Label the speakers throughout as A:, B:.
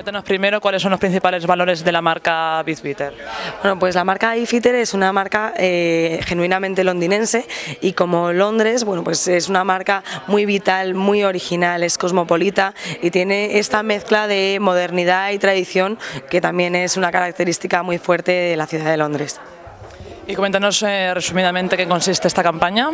A: Cuéntanos primero cuáles son los principales valores de la marca Bizbitter.
B: Bueno, pues la marca Bizbitter es una marca eh, genuinamente londinense y como Londres, bueno, pues es una marca muy vital, muy original, es cosmopolita y tiene esta mezcla de modernidad y tradición que también es una característica muy fuerte de la ciudad de Londres.
A: Y coméntanos eh, resumidamente qué consiste esta campaña.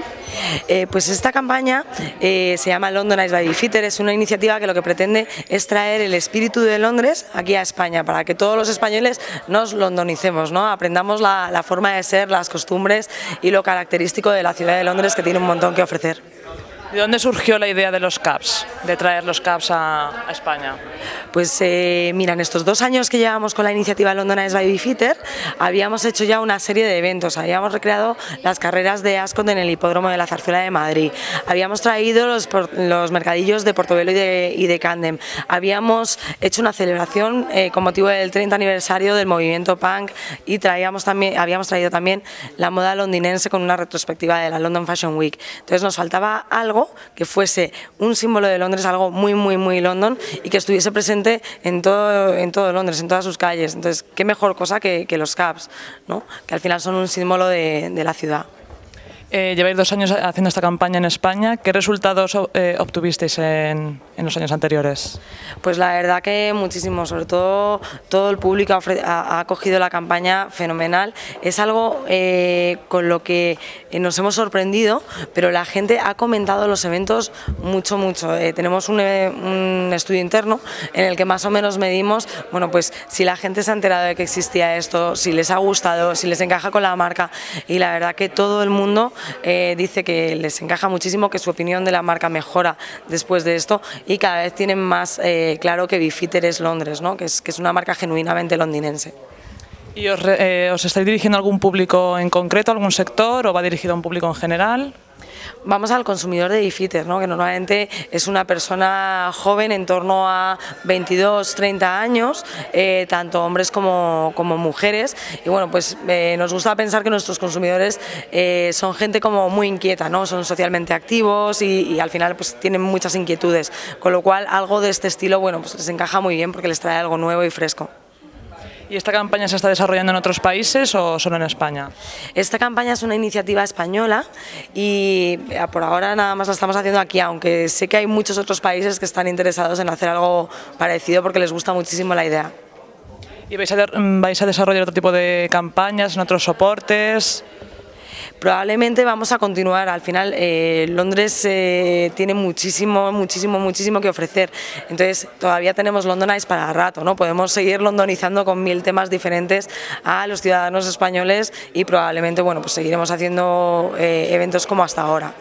B: Eh, pues esta campaña eh, se llama London Ice by Fitter, es una iniciativa que lo que pretende es traer el espíritu de Londres aquí a España, para que todos los españoles nos londonicemos, ¿no? aprendamos la forma de ser, las costumbres y lo característico de la ciudad de Londres que tiene un montón que ofrecer.
A: ¿De dónde surgió la idea de los CAPS, de traer los CAPS a, España?
B: Pues eh, mira, en estos dos años que llevamos con la iniciativa London Ice by Fitter, habíamos hecho ya una serie de eventos, habíamos recreado las carreras de Ascot en el hipódromo de la Zarzuela de Madrid, habíamos traído los, los mercadillos de Portobelo y de, y de Candem, habíamos hecho una celebración eh, con motivo del 30 aniversario del movimiento punk y traíamos también, habíamos traído también la moda londinense con una retrospectiva de la London Fashion Week. Entonces nos faltaba algo que fuese un símbolo de Londres, algo muy, muy, muy London y que estuviese presente en todo, en todo Londres, en todas sus calles. Entonces, qué mejor cosa que, los cabs, ¿no? que al final son un símbolo de la ciudad.
A: Eh, lleváis dos años haciendo esta campaña en España. ¿Qué resultados eh, obtuvisteis en, los años anteriores?
B: Pues la verdad que muchísimo, sobre todo todo el público ha, acogido la campaña fenomenal. Es algo eh, con lo que nos hemos sorprendido, pero la gente ha comentado los eventos mucho, mucho. tenemos un, un, estudio interno en el que más o menos medimos, bueno, pues si la gente se ha enterado de que existía esto, si les ha gustado, si les encaja con la marca y la verdad que todo el mundo eh, dice que les encaja muchísimo, que su opinión de la marca mejora después de esto y cada vez tienen más eh, claro que Bifitter es Londres, ¿no? que, es, que es una marca genuinamente londinense.
A: ¿Y os, eh, os estáis dirigiendo a algún público en concreto, algún sector o va dirigido a un público en general?
B: Vamos al consumidor de Bifitter, ¿no? que normalmente es una persona joven en torno a 22, 30 años, eh, tanto hombres como, como, mujeres. Y bueno, pues eh, nos gusta pensar que nuestros consumidores eh, son gente como muy inquieta, ¿no? son socialmente activos y, y, al final pues tienen muchas inquietudes, con lo cual algo de este estilo bueno, pues les encaja muy bien porque les trae algo nuevo y fresco.
A: ¿Y esta campaña se está desarrollando en otros países o solo en España?
B: Esta campaña es una iniciativa española y eh, por ahora nada más la estamos haciendo aquí, aunque sé que hay muchos otros países que están interesados en hacer algo parecido porque les gusta muchísimo la idea.
A: ¿Y vais a, vais a desarrollar otro tipo de campañas en otros soportes?
B: Probablemente vamos a continuar, al final eh, Londres eh, tiene muchísimo, muchísimo, muchísimo que ofrecer, entonces todavía tenemos Londonize para rato, ¿no? podemos seguir londonizando con mil temas diferentes a los ciudadanos españoles y probablemente bueno, pues seguiremos haciendo eh, eventos como hasta ahora.